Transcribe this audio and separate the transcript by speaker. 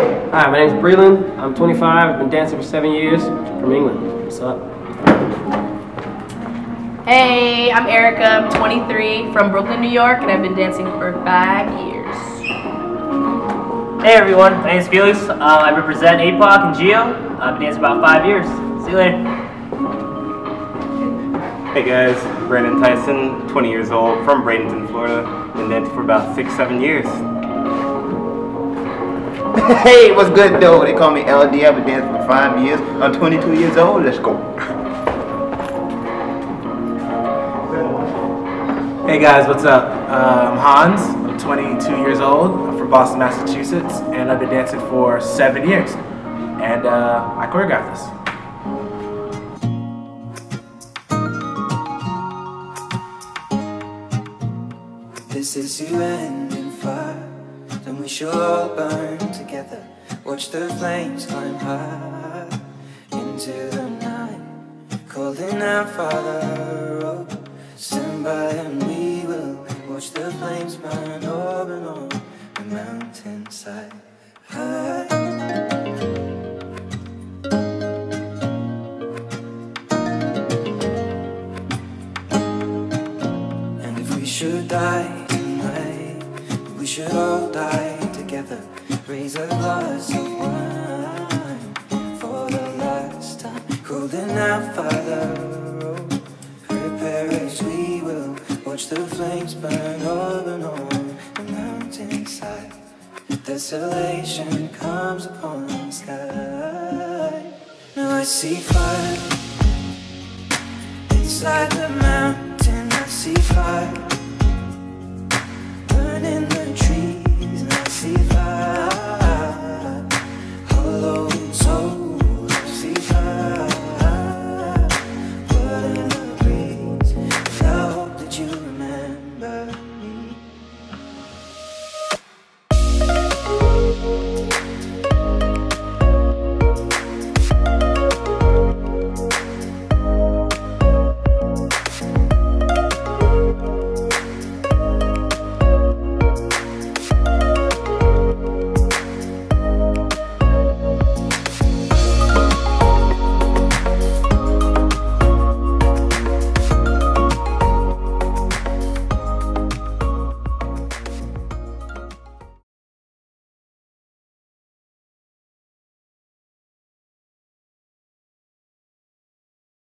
Speaker 1: Hi, my name is Brelin. I'm 25. I've been dancing for seven years from England. What's up?
Speaker 2: Hey, I'm Erica. I'm 23 from Brooklyn, New York, and I've been dancing for five years.
Speaker 3: Hey everyone, my name is Felix. Uh, I represent APOC and Geo. I've been dancing about five years. See you later.
Speaker 4: Hey guys, Brandon Tyson, 20 years old, from Bradenton, Florida. Been dancing for about six, seven years.
Speaker 5: hey, what's good though? They call me LD. I've been dancing for five years. I'm 22 years old. Let's go.
Speaker 6: Hey guys, what's up? Uh, I'm Hans. I'm 22 years old. I'm from Boston, Massachusetts, and I've been dancing for seven years. And uh, I choreographed this.
Speaker 7: This is to end in fire, then we shall burn together. Watch the flames climb high into the night, calling out, Father, oh, stand by and we will watch the flames burn over and on the mountainside. High. And if we should die tonight, we should all die together. Raise a glass of wine for the last time. Holding out, Father, oh, prepare as we will. Watch the flames burn over and on the mountainside. Desolation comes upon the sky. Now I see fire inside the mountain. I see fire.